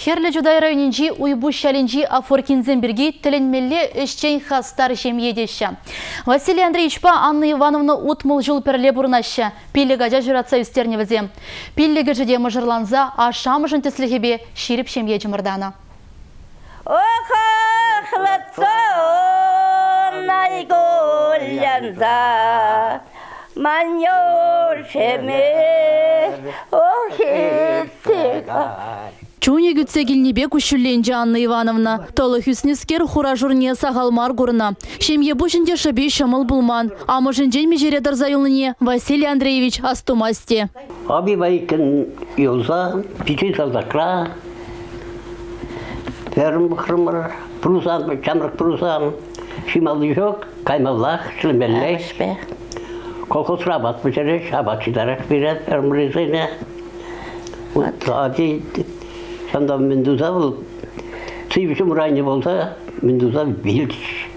Херлі жудай районинжи ұйбу шалинжи афоркинзен бірге тілінмелі үшчен хастар жемедеші. Василий Андреевич па Анна Ивановна утмыл жыл пірле бұрынашы. Пилліға ғажа жүратса үстерневізе. Пиллігі жүде мұжырланза, ашамыжын тіслігебе ширіп шемге жымырданы. Охахлатса Маньор шеме, охеттега. Чуни гүтсе келнебе күшілленже Анна Ивановна. Толы хүснескер хура журне сағалмар көріна. Шемге бұшынде шаби шамыл бұлман. Амышын жәнме жередір зайылыне Василий Андреевич Астумасте. Аби байкін елза, печет алдакра, ферм бұқырмыр, пұрусам, чамрық пұрусам, шималды жоқ, каймаллах, шылмеллей. Колхоз рабат бұжыреш, абатшыдараш берет, әрмірізіне. Әді sanda Mendoza bul, Tüybüşüm rayını bolsa, Mendoza bildiş.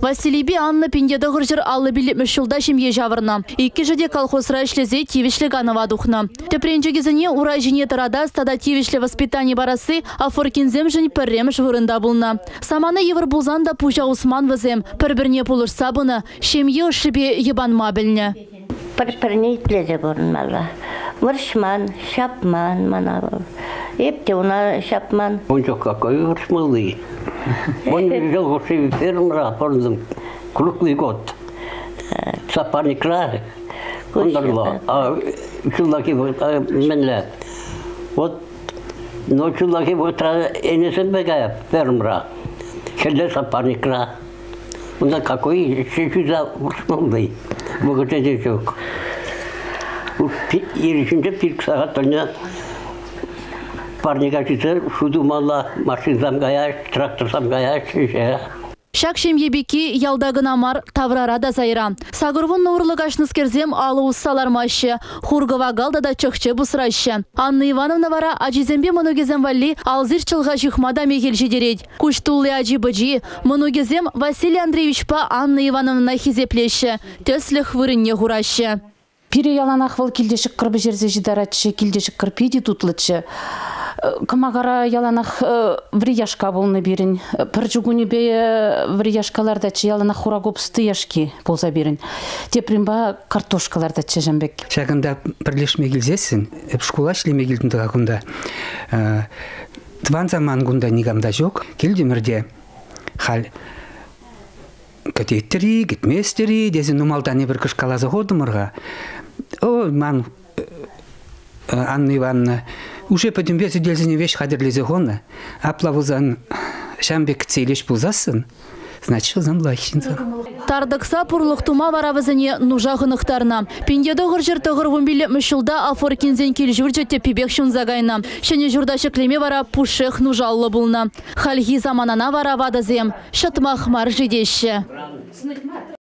Василий би Анна пиндеда ғыржыр аллы білі мүшілда шемье жавырна. Икки жеде колхозра ішлезе тивішлі ганова духна. Тепренче кезіне урай жіне тарада стада тивішлі воспитание барасы афоркинзем жын піррем жвырында бұлна. Саманы евір бұлзан да пужа Усман візем. Пір-бірне пулышса бұны шемье шыбе ебанма білні. бір-біріне итлезе шапман мана епте уна шапман Он çok какой уршмылый. Он жил в Ошеве фермера, порнзым, круглый год. Сапарниклар, ондарло. А чулаки вот менле. Вот но чулаки вот энесен бегая фермера. Шелде сапарникла. Онда какой шешуза уршмылый. Богатый çok. Ерішінде пирк сағат тольна парнига читер, шуду мала машин замгая, трактор замгая, шеше. Шак шемьебеки ялдагын амар таврара да зайра. Сагырвын нурлык ашныскерзем алы уссалармашы. Хургова галда да чықчы бұсырашы. Анна Ивановна вара ажизембе мұнугезем валли алзир чылға жихмада мегел жедерет. Куштулы ажи быжи. Мұнугезем Василий Андреевич па Анна Ивановна хизеплеші. Төсліх вырынне хурашы. Пире яланах вал килдешік кырбы жерзе жидаратшы, килдешік кырпиди тутлычы. Камагара яланах врияшка болны берін. Пір жүгуні бе врияшкалардачы яланах хурагопсты яшки болса берін. Тепринба картошкалардачы жамбек. Шагында бірлешме келзесін, эп школа шлеме келдім гунда. Тван заман гунда нигамда жоқ, келдімірде хал кететтері, кетместері, дезін нумалдан бір кышкалазы ходымырға. О, ман Анна Ивановна, уже потім бесі делзіне веш қадірлезе ғоны, аплавузан шамбек цейлеш бұлзасын, значит, озан лайхинза. Тардықса пұрлық тума варавызыне нужа ғынықтарына. Пендеді ғыржыр тұғыр вымбілі мүшілда афоркинзен кел жүрджетте пибек шунзагайна. Шәне жүрдашы клеме вара пушех нужаллы бұлна. Хальги заманана вара. Шатмақ мар.